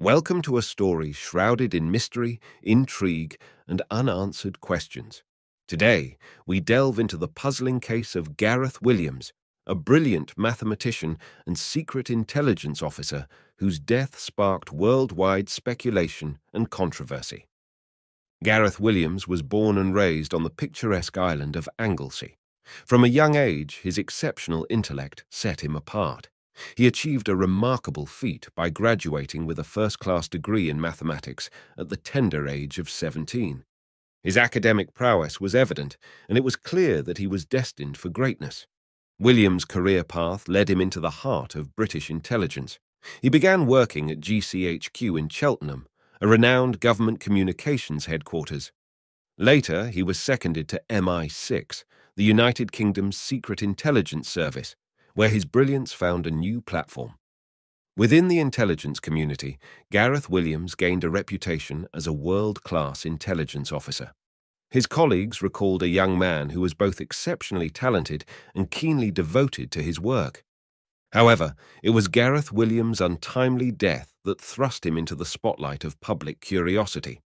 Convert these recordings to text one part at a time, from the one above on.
Welcome to a story shrouded in mystery, intrigue, and unanswered questions. Today, we delve into the puzzling case of Gareth Williams, a brilliant mathematician and secret intelligence officer whose death sparked worldwide speculation and controversy. Gareth Williams was born and raised on the picturesque island of Anglesey. From a young age, his exceptional intellect set him apart. He achieved a remarkable feat by graduating with a first-class degree in mathematics at the tender age of 17. His academic prowess was evident, and it was clear that he was destined for greatness. Williams' career path led him into the heart of British intelligence. He began working at GCHQ in Cheltenham, a renowned government communications headquarters. Later, he was seconded to MI6, the United Kingdom's secret intelligence service, where his brilliance found a new platform. Within the intelligence community, Gareth Williams gained a reputation as a world-class intelligence officer. His colleagues recalled a young man who was both exceptionally talented and keenly devoted to his work. However, it was Gareth Williams' untimely death that thrust him into the spotlight of public curiosity.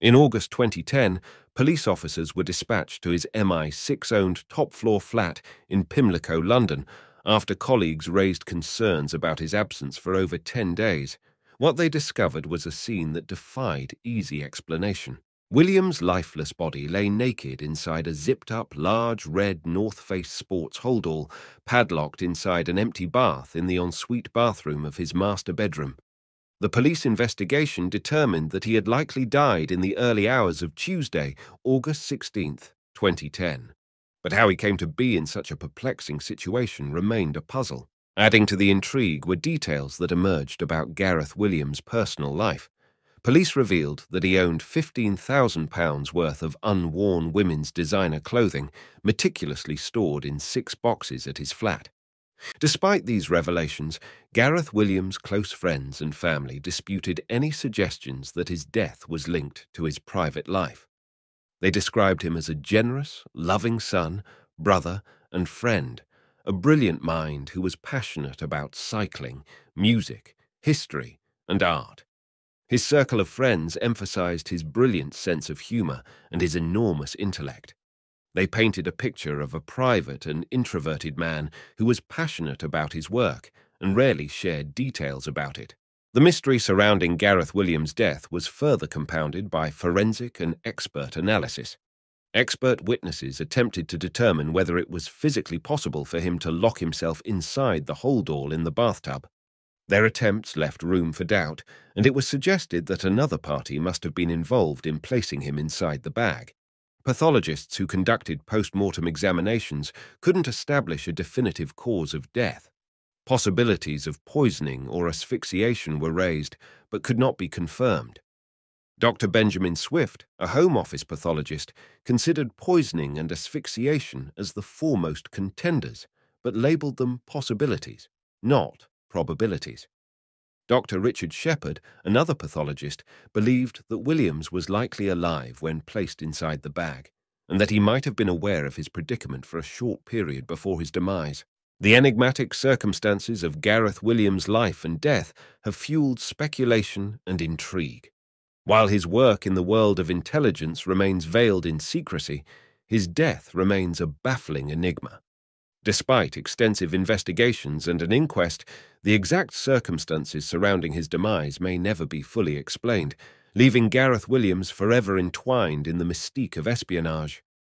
In August 2010, police officers were dispatched to his MI6-owned top-floor flat in Pimlico, London, after colleagues raised concerns about his absence for over 10 days. What they discovered was a scene that defied easy explanation. Williams' lifeless body lay naked inside a zipped-up, large red North Face sports holdall, padlocked inside an empty bath in the ensuite bathroom of his master bedroom. The police investigation determined that he had likely died in the early hours of Tuesday, August 16, 2010 but how he came to be in such a perplexing situation remained a puzzle. Adding to the intrigue were details that emerged about Gareth Williams' personal life. Police revealed that he owned £15,000 worth of unworn women's designer clothing, meticulously stored in six boxes at his flat. Despite these revelations, Gareth Williams' close friends and family disputed any suggestions that his death was linked to his private life. They described him as a generous, loving son, brother, and friend, a brilliant mind who was passionate about cycling, music, history, and art. His circle of friends emphasized his brilliant sense of humor and his enormous intellect. They painted a picture of a private and introverted man who was passionate about his work and rarely shared details about it. The mystery surrounding Gareth Williams' death was further compounded by forensic and expert analysis. Expert witnesses attempted to determine whether it was physically possible for him to lock himself inside the holdall in the bathtub. Their attempts left room for doubt, and it was suggested that another party must have been involved in placing him inside the bag. Pathologists who conducted post-mortem examinations couldn't establish a definitive cause of death. Possibilities of poisoning or asphyxiation were raised, but could not be confirmed. Dr. Benjamin Swift, a Home Office pathologist, considered poisoning and asphyxiation as the foremost contenders, but labelled them possibilities, not probabilities. Dr. Richard Shepherd, another pathologist, believed that Williams was likely alive when placed inside the bag, and that he might have been aware of his predicament for a short period before his demise. The enigmatic circumstances of Gareth Williams' life and death have fueled speculation and intrigue. While his work in the world of intelligence remains veiled in secrecy, his death remains a baffling enigma. Despite extensive investigations and an inquest, the exact circumstances surrounding his demise may never be fully explained, leaving Gareth Williams forever entwined in the mystique of espionage.